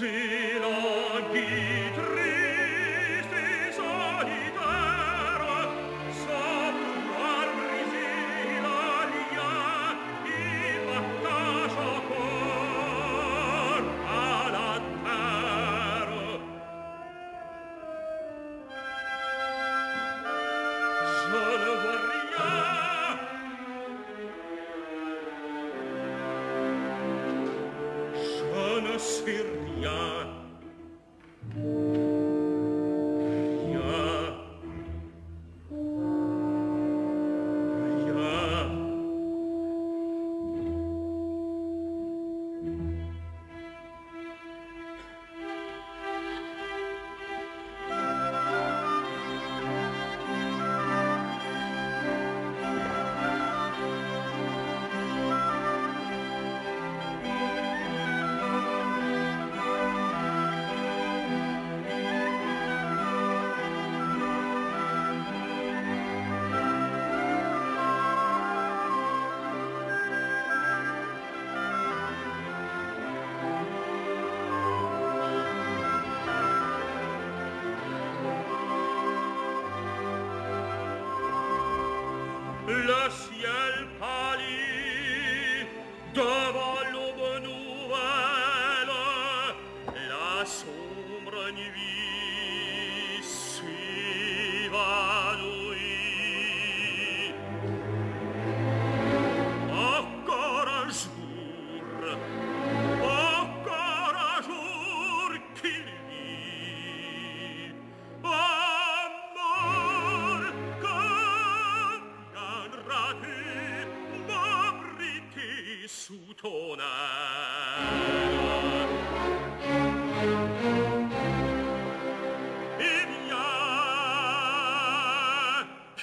J'ai la guise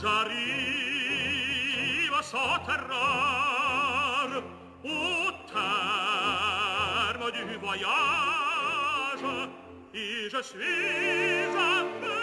j'arrive sans terreur au terme du voyage et je suis un peu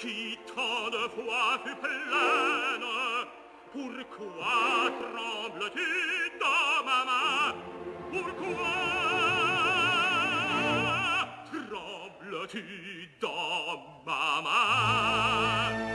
qui tant de fois fut pleine, pourquoi trembles-tu dans ma main Pourquoi trembles-tu dans ma main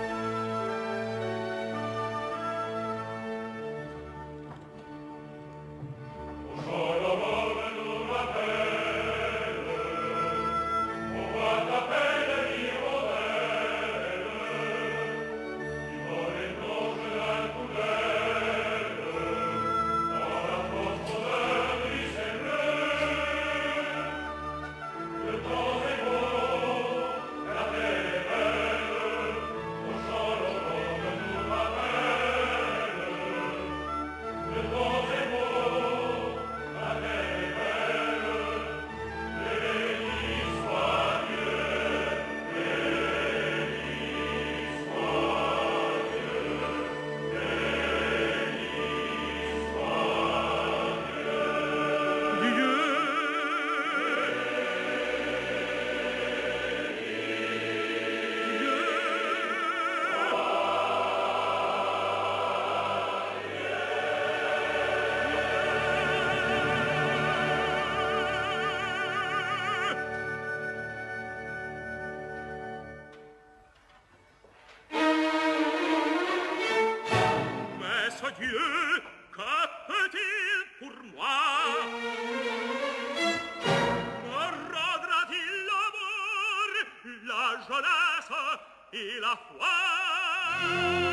Dieu, que peut-il la jeunesse et la foi?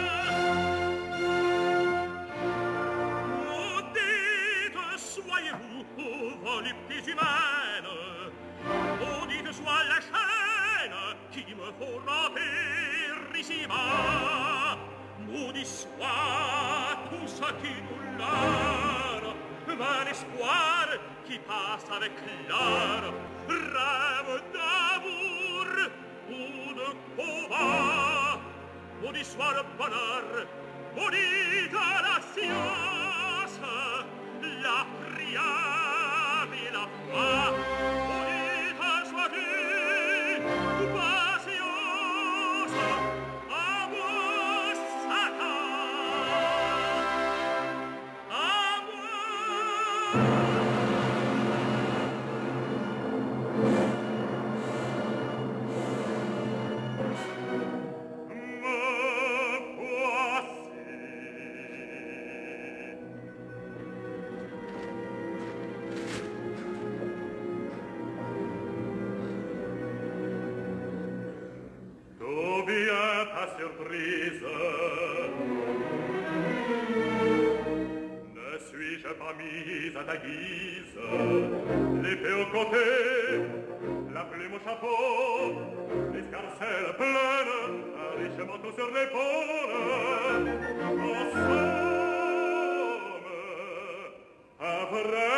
square qui passe avec l'or rêve d'amour ou de combat pour du soir bonheur pour la science la prière et la foi à la guise, l'épée au côté, la plume au chapeau, l'escarcelle pleine, un riche manteau sur l'épaule. En somme, un vrai